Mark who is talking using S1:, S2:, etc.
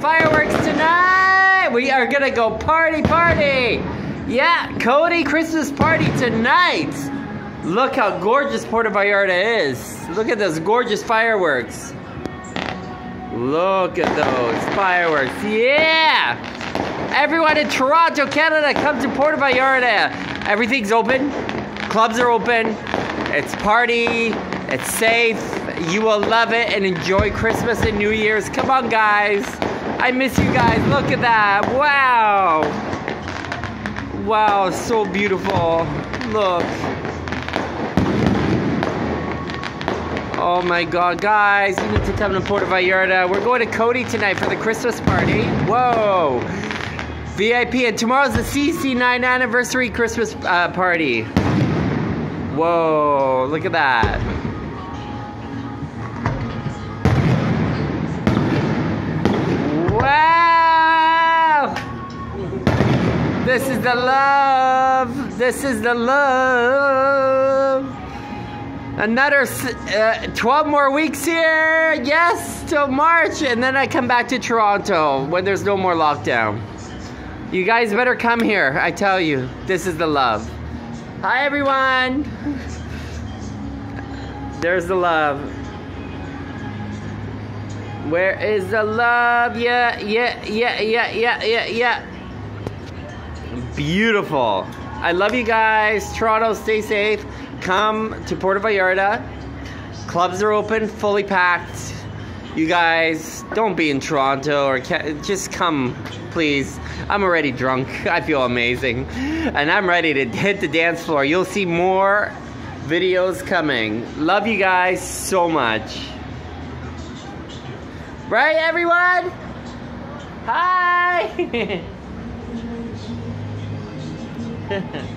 S1: fireworks tonight. We are gonna go party, party. Yeah, Cody Christmas party tonight. Look how gorgeous Puerto Vallarta is. Look at those gorgeous fireworks. Look at those fireworks. Yeah! Everyone in Toronto, Canada, come to Puerto Vallarta. Everything's open. Clubs are open. It's party. It's safe. You will love it and enjoy Christmas and New Year's. Come on, guys. I miss you guys. Look at that. Wow. Wow, so beautiful. Look. Oh my god, guys, you need to come to Puerto Vallarta. We're going to Cody tonight for the Christmas party. Whoa. VIP, and tomorrow's the CC9 anniversary Christmas uh, party. Whoa, look at that. Wow! This is the love. This is the love. Another uh, 12 more weeks here. Yes, till March. And then I come back to Toronto when there's no more lockdown. You guys better come here. I tell you, this is the love. Hi, everyone. There's the love. Where is the love? Yeah, yeah, yeah, yeah, yeah, yeah, yeah. Beautiful. I love you guys. Toronto, stay safe. Come to Puerto Vallarta. Clubs are open, fully packed. You guys, don't be in Toronto or just come, please. I'm already drunk. I feel amazing. And I'm ready to hit the dance floor. You'll see more videos coming. Love you guys so much. Right, everyone? Hi!